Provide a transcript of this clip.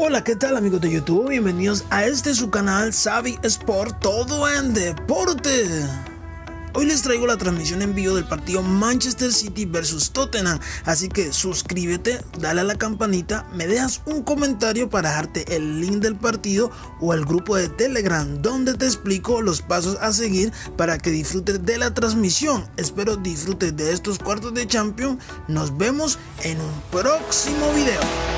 Hola, ¿qué tal amigos de YouTube? Bienvenidos a este su canal Savi Sport, todo en deporte. Hoy les traigo la transmisión en vivo del partido Manchester City versus Tottenham, así que suscríbete, dale a la campanita, me dejas un comentario para dejarte el link del partido o el grupo de Telegram donde te explico los pasos a seguir para que disfrutes de la transmisión. Espero disfrutes de estos cuartos de Champions. Nos vemos en un próximo video.